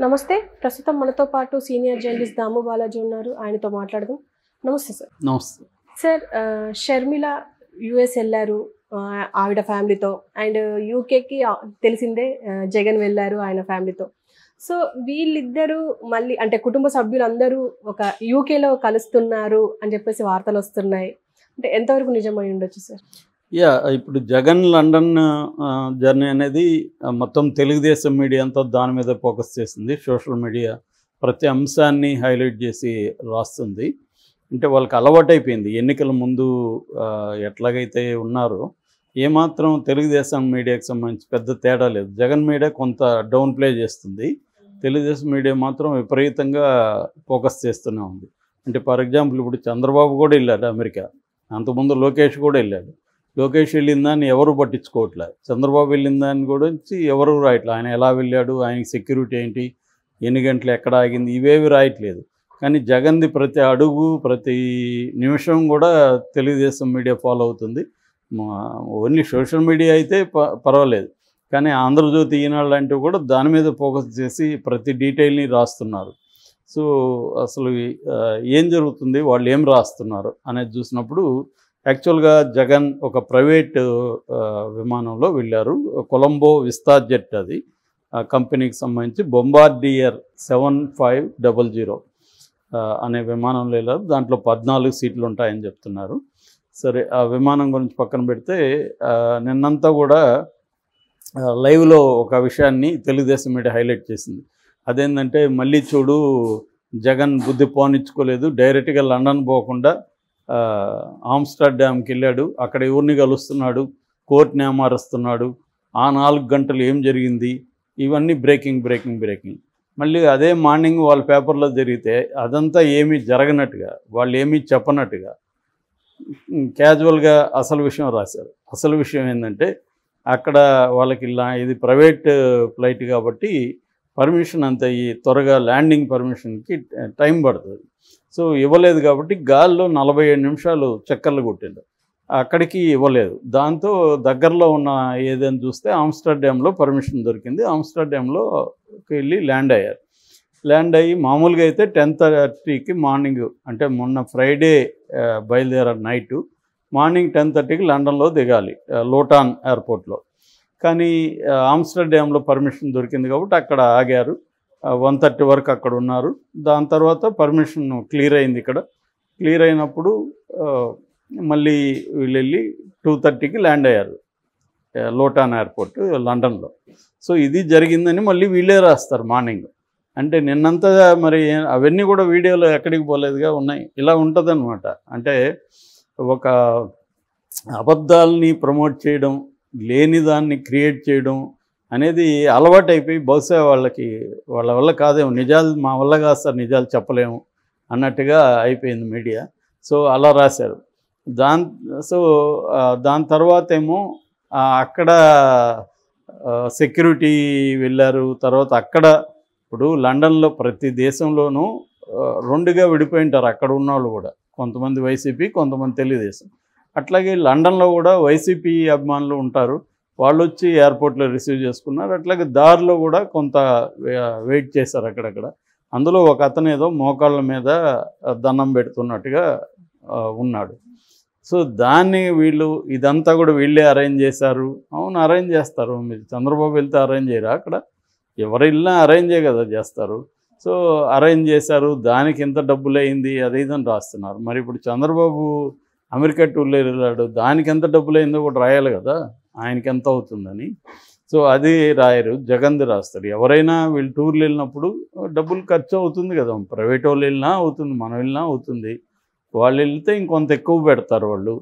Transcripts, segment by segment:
నమస్తే. ప్రస్తుతం మనతో పాటు సీనియర్ జర్నలిస్ట్ దాము బాలాజీ ఉన్నారు. ఆయనతో మాట్లాడదాం. నమస్తే సార్. నమస్తే. సార్ షర్మిల యుఎస్ వెళ్ళారు. ఆవిడ ఫ్యామిలీతో. అండ్ యూకేకి తెలిసిందే జగన్ వెళ్ళారు ఆయన ఫ్యామిలీతో. సో వీళ్ళిద్దరూ మళ్ళీ అంటే కుటుంబ సభ్యులందరూ ఒక యూకేలో కలుస్తున్నారు అని చెప్పేసి వార్తలు వస్తున్నాయి. అంటే ఎంతవరకు నిజమై ఉండొచ్చు సార్? యా ఇప్పుడు జగన్ లండన్ జర్నీ అనేది మొత్తం తెలుగుదేశం మీడియా అంతా దాని మీద ఫోకస్ చేసింది. సోషల్ మీడియా ప్రతి అంశాన్ని హైలైట్ చేసి రాస్తుంది. అంటే వాళ్ళకి అలవాటైపోయింది. ఎన్నికల ముందు ఎట్లాగైతే ఉన్నారో ఏమాత్రం తెలుగుదేశం మీడియాకి సంబంధించి పెద్ద తేడా లేదు. జగన్ మీడియా కొంత డౌన్ ప్లే చేస్తుంది. తెలుగుదేశం మీడియా మాత్రం విపరీతంగా ఫోకస్ చేస్తూనే ఉంది. అంటే ఫర్ ఎగ్జాంపుల్ ఇప్పుడు చంద్రబాబు కూడా వెళ్ళాడు అమెరికా. అంతకుముందు లోకేష్ కూడా వెళ్ళాడు. లోకేష్ వెళ్ళిందాన్ని ఎవరు పట్టించుకోవట్లే చంద్రబాబు వెళ్ళిందాన్ని గురించి ఎవరు రాయట్లేదు. ఆయన ఎలా వెళ్ళాడు ఆయనకి సెక్యూరిటీ ఏంటి ఎన్ని గంటలు ఎక్కడ ఆగింది ఇవేవి రాయట్లేదు. కానీ జగన్ది ప్రతి అడుగు ప్రతి నిమిషం కూడా తెలుగుదేశం మీడియా ఫాలో అవుతుంది. ఓన్లీ సోషల్ మీడియా అయితే ప- పర్వాలేదు. కానీ ఆంధ్రజ్యోతి ఈనాడు లాంటివి కూడా దాని మీద ఫోకస్ చేసి ప్రతి డీటెయిల్ని రాస్తున్నారు. సో అసలు ఏం జరుగుతుంది వాళ్ళు ఏం రాస్తున్నారు అనేది చూసినప్పుడు యాక్చువల్గా జగన్ ఒక ప్రైవేట్ విమానంలో వెళ్ళారు. కొలంబో విస్తా జెట్ అది. ఆ కంపెనీకి సంబంధించి Bombardier seven five double zero అనే విమానంలో వెళ్ళారు. దాంట్లో పద్నాలుగు సీట్లు ఉంటాయని చెప్తున్నారు. సరే ఆ విమానం గురించి పక్కన పెడితే నిన్నంతా కూడా లైవ్లో ఒక విషయాన్ని తెలుగుదేశం మీడియా హైలైట్ చేసింది. అదేంటంటే మళ్ళీ చూడు జగన్ బుద్ధి పోనిచ్చుకోలేదు. డైరెక్ట్గా లండన్ పోకుండా ఆమ్స్టర్డామ్కి వెళ్ళాడు అక్కడ ఎవరిని కలుస్తున్నాడు? కోర్టుని ఏమారుస్తున్నాడు ఆ నాలుగు గంటలు ఏం జరిగింది? ఇవన్నీ బ్రేకింగ్ బ్రేకింగ్ బ్రేకింగ్ మళ్ళీ అదే మార్నింగ్ వాళ్ళ పేపర్లో జరిగితే అదంతా ఏమీ జరగనట్టుగా వాళ్ళు ఏమీ చెప్పనట్టుగా క్యాజువల్గా అసలు విషయం రాశారు. అసలు విషయం ఏంటంటే అక్కడ వాళ్ళకి ఇలా ఇది ప్రైవేట్ ఫ్లైట్ కాబట్టి పర్మిషన్ అంత ఈ త్వరగా ల్యాండింగ్ పర్మిషన్కి టైం పడుతుంది. సో ఇవ్వలేదు కాబట్టి గాల్లో నలభై ఏడు నిమిషాలు చక్కర్లు కొట్టిండు. అక్కడికి ఇవ్వలేదు. దాంతో దగ్గరలో ఉన్న ఏదైనా చూస్తే ఆమ్స్టర్డ్యామ్లో పర్మిషన్ దొరికింది. ఆమ్స్టర్డామ్లో వెళ్ళి ల్యాండ్ అయ్యారు. ల్యాండ్ అయ్యి మామూలుగా అయితే టెన్ థర్టీకి మార్నింగ్ అంటే మొన్న ఫ్రైడే బయలుదేరారు నైటు. మార్నింగ్ టెన్ థర్టీకి లండన్లో దిగాలి లోటాన్ ఎయిర్పోర్ట్లో. కానీ ఆ, ఆమ్స్టర్డామ్లో పర్మిషన్ దొరికింది కాబట్టి అక్కడ ఆగారు. వన్ థర్టీ వరకు అక్కడ ఉన్నారు. దాని తర్వాత పర్మిషన్ క్లియర్ అయింది ఇక్కడ. క్లియర్ అయినప్పుడు మళ్ళీ వీళ్ళు వెళ్ళి టూ థర్టీకి ల్యాండ్ అయ్యారు. లోటాన్ ఎయిర్పోర్ట్ లండన్లో. సో ఇది జరిగిందని మళ్ళీ వీళ్ళే రాస్తారు మార్నింగ్. అంటే నిన్నంతా మరి అవన్నీ కూడా వీడియోలో ఎక్కడికి పోలేదుగా ఉన్నాయి. ఇలా ఉంటుందన్నమాట. అంటే ఒక అబద్ధాలని ప్రమోట్ చేయడం లేని దాన్ని క్రియేట్ చేయడం అనేది అలవాటు అయిపోయి బహుశా వాళ్ళకి వాళ్ళ వల్ల కాదేమో. నిజాలు మా వల్ల కాదు సార్ నిజాలు చెప్పలేము అన్నట్టుగా అయిపోయింది మీడియా. సో అలా రాశారు. దాని సో దాని తర్వాత ఏమో అక్కడ సెక్యూరిటీ వెళ్ళారు. తర్వాత అక్కడ ఇప్పుడు లండన్లో ప్రతి దేశంలోనూ రెండుగా విడిపోయి ఉంటారు అక్కడ ఉన్న వాళ్ళు కూడా. కొంతమంది వైసీపీ కొంతమంది తెలుగుదేశం. అట్లాగే లండన్లో కూడా వైసీపీ అభిమానులు ఉంటారు. వాళ్ళు వచ్చి ఎయిర్పోర్ట్లో రిసీవ్ చేసుకున్నారు. అట్లాగే దారిలో కూడా కొంత వెయిట్ చేశారు అక్కడక్కడ. అందులో ఒక అతను ఏదో మోకాళ్ళ మీద దండం పెడుతున్నట్టుగా ఉన్నాడు. సో దాన్ని వీళ్ళు ఇదంతా కూడా వీళ్ళే అరేంజ్ చేశారు. అవును అరేంజ్ చేస్తారు. మీరు చంద్రబాబు వెళ్తే అరేంజ్ చేయరా అక్కడ? ఎవరు వెళ్ళినా అరేంజే కదా చేస్తారు. సో అరేంజ్ చేశారు. దానికి ఎంత డబ్బులు అయింది అది ఇదని రాస్తున్నారు. మరి ఇప్పుడు చంద్రబాబు అమెరికా టూర్లో వెళ్ళాడు. దానికి ఎంత డబ్బులు అయిందో కూడా రాయాలి కదా. ఆయనకి ఎంత అవుతుందని. సో అది రాయరు. జగన్ది రాస్తారు ఎవరైనా వీళ్ళు టూర్లు వెళ్ళినప్పుడు డబ్బులు ఖర్చు అవుతుంది కదా. ప్రైవేట్ వాళ్ళు వెళ్ళినా అవుతుంది మనం వెళ్ళినా అవుతుంది. వాళ్ళు వెళ్తే ఇంకొంత ఎక్కువ పెడతారు వాళ్ళు.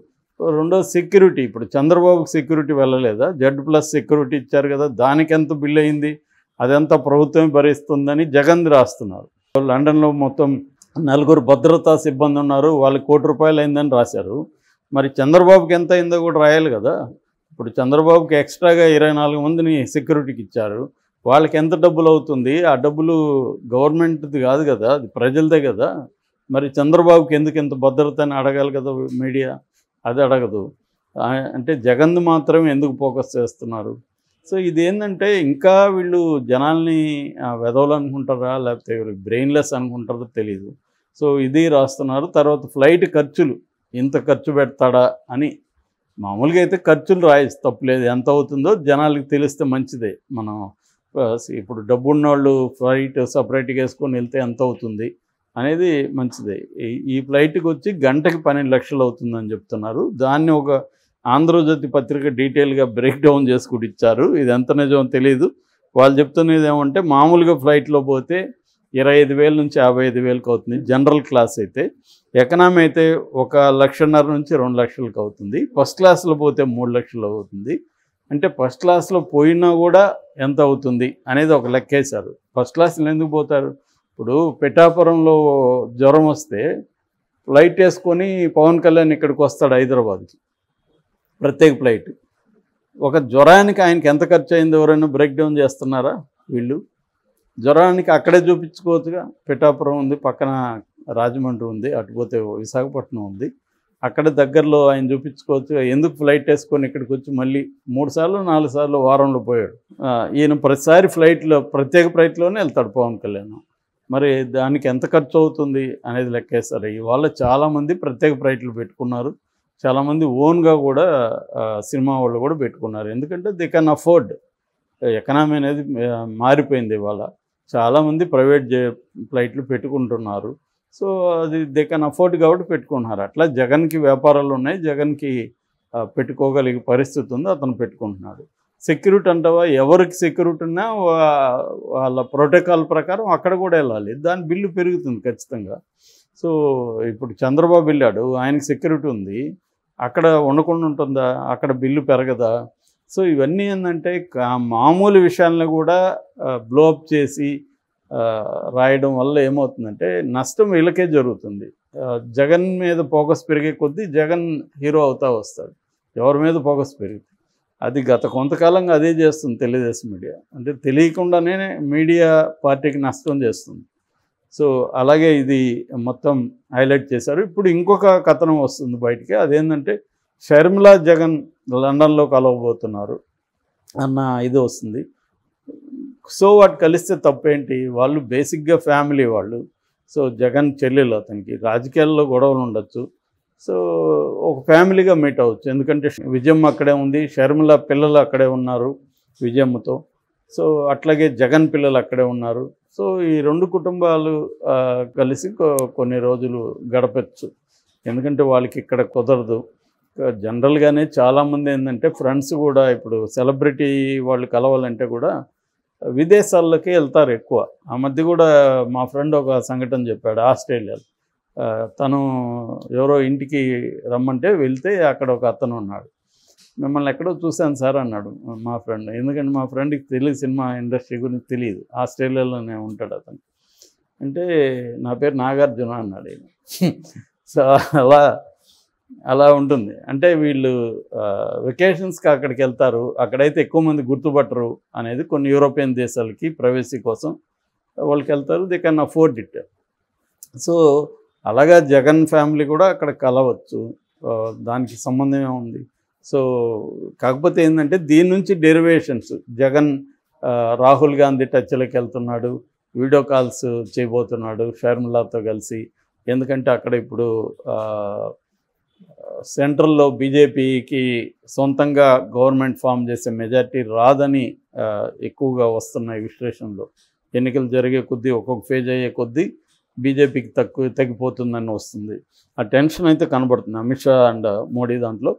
రెండో సెక్యూరిటీ. ఇప్పుడు చంద్రబాబుకి సెక్యూరిటీ వెళ్ళలేదా? జడ్ ప్లస్ సెక్యూరిటీ ఇచ్చారు కదా. దానికి ఎంత బిల్ అయింది? అదంతా ప్రభుత్వమే భరిస్తుందని జగన్ రాస్తున్నారు. లండన్లో మొత్తం నలుగురు భద్రతా సిబ్బంది ఉన్నారు వాళ్ళకి కోటి రూపాయలు అయిందని రాశారు. మరి చంద్రబాబుకి ఎంత అయిందో కూడా రాయాలి కదా. ఇప్పుడు చంద్రబాబుకి ఎక్స్ట్రాగా ఇరవై నాలుగు మందిని సెక్యూరిటీకి ఇచ్చారు. వాళ్ళకి ఎంత డబ్బులు అవుతుంది? ఆ డబ్బులు గవర్నమెంట్ది కాదు కదా అది ప్రజలదే కదా. మరి చంద్రబాబుకి ఎందుకు ఎంత భద్రత అని అడగాలి కదా మీడియా? అది అడగదు. అంటే జగన్ మాత్రమే ఎందుకు ఫోకస్ చేస్తున్నారు? సో ఇది ఏంటంటే ఇంకా వీళ్ళు జనాల్ని వెదవాలనుకుంటారా లేకపోతే బ్రెయిన్లెస్ అనుకుంటారో తెలియదు సో ఇది రాస్తున్నారు. తర్వాత ఫ్లైట్ ఖర్చులు ఇంత ఖర్చు పెడతాడా అని మామూలుగా అయితే ఖర్చులు రాయచ్చు తప్పులేదు ఎంత అవుతుందో జనాలకి తెలిస్తే మంచిదే. మనం ఇప్పుడు డబ్బు ఉన్నవాళ్ళు ఫ్లైట్ సపరేట్గా వేసుకొని వెళ్తే ఎంత అవుతుంది అనేది మంచిదే. ఈ- ఈ ఫ్లైట్కి వచ్చి గంటకి పన్నెండు లక్షలు అవుతుందని చెప్తున్నారు. దాన్ని ఒక ఆంధ్రజ్యోతి పత్రిక డీటెయిల్గా బ్రేక్ డౌన్ చేసి ఇచ్చారు. ఇది ఎంత నిజమో తెలియదు వాళ్ళు చెప్తున్నది ఏమంటే మామూలుగా ఫ్లైట్లో పోతే ఇరవై ఐదు వేల నుంచి యాభై ఐదు వేలకు అవుతుంది. జనరల్ క్లాస్ అయితే ఎకనామీ అయితే ఒక లక్షన్నర నుంచి రెండు లక్షలకు అవుతుంది. ఫస్ట్ క్లాస్లో పోతే మూడు లక్షలు అవుతుంది. అంటే ఫస్ట్ క్లాస్లో పోయినా కూడా ఎంత అవుతుంది అనేది ఒక లెక్కేశారు ఫస్ట్ క్లాస్లో ఎందుకు పోతారు? ఇప్పుడు పిఠాపురంలో జ్వరం వస్తే ఫ్లైట్ వేసుకొని పవన్ కళ్యాణ్ ఇక్కడికి వస్తాడు హైదరాబాద్కి. ప్రత్యేక ఫ్లైట్. ఒక జ్వరానికి ఆయనకి ఎంత ఖర్చు అయింది ఎవరైనా బ్రేక్ డౌన్ చేస్తున్నారా వీళ్ళు? జ్వరానికి అక్కడే చూపించుకోవచ్చుగా. పిఠాపురం ఉంది పక్కన రాజమండ్రి ఉంది అటు పోతే విశాఖపట్నం ఉంది. అక్కడ దగ్గరలో ఆయన చూపించుకోవచ్చు ఎందుకు ఫ్లైట్ వేసుకొని ఇక్కడికి వచ్చి మళ్ళీ మూడు సార్లు నాలుగు సార్లు వారంలో పోయాడు? ఈయన ప్రతిసారి ఫ్లైట్లో ప్రత్యేక ఫ్లైట్లోనే వెళ్తాడు పవన్ కళ్యాణ్. మరి దానికి ఎంత ఖర్చు అవుతుంది అనేది లెక్కేస్తారు. ఇవాళ చాలామంది ప్రత్యేక ఫ్లైట్లు పెట్టుకున్నారు. చాలామంది ఓన్గా కూడా సినిమా వాళ్ళు కూడా పెట్టుకున్నారు. ఎందుకంటే దే కెన్ అఫోర్డ్. ఎకనామీ అనేది మారిపోయింది ఇవాళ. చాలామంది ప్రైవేట్ ఫ్లైట్లు పెట్టుకుంటున్నారు. సో అది దే కెన్ అఫోర్డ్ కాబట్టి పెట్టుకుంటున్నారు. అట్లా జగన్కి వ్యాపారాలు ఉన్నాయి. జగన్కి పెట్టుకోగలిగే పరిస్థితి ఉంది. అతను పెట్టుకుంటున్నాడు. సెక్యూరిటీ అంటావా? ఎవరికి సెక్యూరిటీ ఉన్నా వాళ్ళ ప్రోటోకాల్ ప్రకారం అక్కడ కూడా వెళ్ళాలి. దాని బిల్లు పెరుగుతుంది ఖచ్చితంగా. సో ఇప్పుడు చంద్రబాబు వెళ్ళాడు. ఆయనకి సెక్యూరిటీ ఉంది. అక్కడ ఉండకుండా ఉంటుందా? అక్కడ బిల్లు పెరగదా? సో ఇవన్నీ ఏంటంటే మామూలు విషయాలను కూడా బ్లోఅప్ చేసి రాయడం వల్ల ఏమవుతుందంటే నష్టం వీళ్ళకే జరుగుతుంది. జగన్ మీద ఫోకస్ పెరిగే కొద్దీ జగన్ హీరో అవుతా వస్తాడు. ఎవరి మీద ఫోకస్ పెరిగితే. అది గత కొంతకాలంగా అదే చేస్తుంది తెలుగుదేశం మీడియా. అంటే తెలియకుండానే మీడియా పార్టీకి నష్టం చేస్తుంది. సో అలాగే ఇది మొత్తం హైలైట్ చేశారు. ఇప్పుడు ఇంకొక కథనం వస్తుంది బయటికి. అదేంటంటే షర్మిలా జగన్ లండన్లో కలవబోతున్నారు అన్న ఇది వస్తుంది. సో వాటి కలిస్తే తప్పేంటి? వాళ్ళు బేసిక్గా ఫ్యామిలీ వాళ్ళు. సో జగన్ చెల్లెలు అతనికి. రాజకీయాల్లో గొడవలు ఉండొచ్చు. సో ఒక ఫ్యామిలీగా మీట్ అవ్వచ్చు. ఎందుకంటే విజయమ్మ అక్కడే ఉంది. షర్మిల పిల్లలు అక్కడే ఉన్నారు విజయమ్మతో. సో అట్లాగే జగన్ పిల్లలు అక్కడే ఉన్నారు. సో ఈ రెండు కుటుంబాలు కలిసి కొన్ని రోజులు గడపచ్చు. ఎందుకంటే వాళ్ళకి ఇక్కడ కుదరదు. జనరల్గానే చాలామంది ఏంటంటే ఫ్రెండ్స్ కూడా ఇప్పుడు సెలబ్రిటీ వాళ్ళు కలవాలంటే కూడా విదేశాల్లోకి వెళ్తారు ఎక్కువ. ఆ మధ్య కూడా మా ఫ్రెండ్ ఒక సంఘటన చెప్పాడు ఆస్ట్రేలియాలో. తను ఎవరో ఇంటికి రమ్మంటే వెళ్తే అక్కడ ఒక అతను ఉన్నాడు. మిమ్మల్ని ఎక్కడో చూశాను సార్ అన్నాడు మా ఫ్రెండ్. ఎందుకంటే మా ఫ్రెండ్కి తెలియదు సినిమా ఇండస్ట్రీ గురించి తెలియదు ఆస్ట్రేలియాలోనే ఉంటాడు అతను. అంటే నా పేరు నాగార్జున అన్నాడు సో అలా అలా ఉంటుంది. అంటే వీళ్ళు వెకేషన్స్కి అక్కడికి వెళ్తారు. అక్కడైతే ఎక్కువ మంది గుర్తుపట్టరు అనేది కొన్ని యూరోపియన్ దేశాలకి ప్రవేశీ కోసం వాళ్ళకి వెళ్తారు. They can afford it so అలాగా జగన్ ఫ్యామిలీ కూడా అక్కడ కలవచ్చు. దానికి సంబంధమే ఉంది సో కాకపోతే ఏంటంటే దీని నుంచి డెరివేషన్స్ జగన్ రాహుల్ గాంధీ టచ్లోకి వెళ్తున్నాడు. వీడియో కాల్స్ చేయబోతున్నాడు షర్మిలాతో కలిసి. ఎందుకంటే అక్కడ ఇప్పుడు సెంట్రల్లో బీజేపీకి సొంతంగా గవర్నమెంట్ ఫామ్ చేసే మెజార్టీ రాదని ఎక్కువగా వస్తున్నాయి విశ్లేషణలు. ఎన్నికలు జరిగే కొద్దీ ఒక్కొక్క ఫేజ్ అయ్యే కొద్దీ బీజేపీకి తక్కువ తగ్గిపోతుందని వస్తుంది. ఆ టెన్షన్ అయితే కనబడుతుంది అమిత్ షా అండ్ మోడీ దాంట్లో.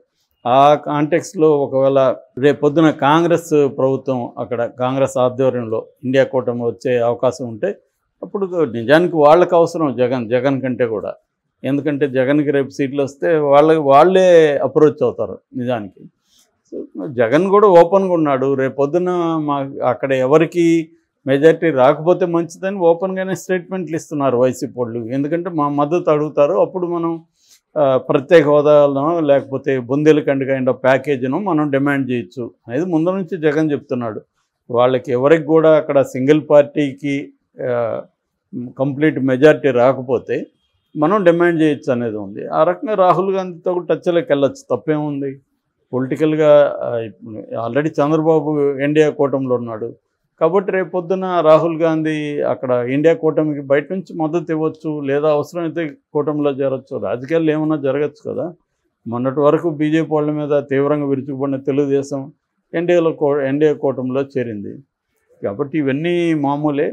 ఆ కాంటెక్స్లో ఒకవేళ రేపొద్దున కాంగ్రెస్ ప్రభుత్వం అక్కడ కాంగ్రెస్ ఆధ్వర్యంలో ఇండియా కూటమి వచ్చే అవకాశం ఉంటే అప్పుడు నిజానికి వాళ్ళకి అవసరం జగన్ జగన్ కంటే కూడా. ఎందుకంటే జగన్కి రేపు సీట్లు వస్తే వాళ్ళకి వాళ్ళే అప్రోచ్ అవుతారు నిజానికి. జగన్ కూడా ఓపెన్గా ఉన్నాడు. రేపొద్దున మా అక్కడ ఎవరికి మెజార్టీ రాకపోతే మంచిదని ఓపెన్గానే స్టేట్మెంట్లు ఇస్తున్నారు వైసీపీ వాళ్ళు. ఎందుకంటే మా మద్దతు అడుగుతారు. అప్పుడు మనం ప్రత్యేక హోదాలను లేకపోతే బుందేలకండి కైండ్ ఆఫ్ ప్యాకేజీను మనం డిమాండ్ చేయొచ్చు అనేది ముందు నుంచి జగన్ చెప్తున్నాడు. వాళ్ళకి ఎవరికి కూడా అక్కడ సింగిల్ పార్టీకి కంప్లీట్ మెజార్టీ రాకపోతే మనం డిమాండ్ చేయొచ్చు అనేది ఉంది. ఆ రకంగా రాహుల్ గాంధీతో కూడా టచ్లోకి వెళ్ళచ్చు తప్పేముంది. పొలిటికల్గా ఆల్రెడీ చంద్రబాబు ఎన్డీఏ కూటమిలో ఉన్నాడు. కాబట్టి రేపు పొద్దున రాహుల్ గాంధీ అక్కడ ఇండియా కూటమికి బయట నుంచి మద్దతు ఇవ్వచ్చు లేదా అవసరమైతే కూటమిలో చేరొచ్చు. రాజకీయాలు ఏమన్నా జరగచ్చు కదా. మొన్నటి వరకు బీజేపీ వాళ్ళ మీద తీవ్రంగా విరుచుకుపడిన తెలుగుదేశం ఎన్డీఏలో కో ఎన్డీఏ కూటమిలో చేరింది. కాబట్టి ఇవన్నీ మామూలే.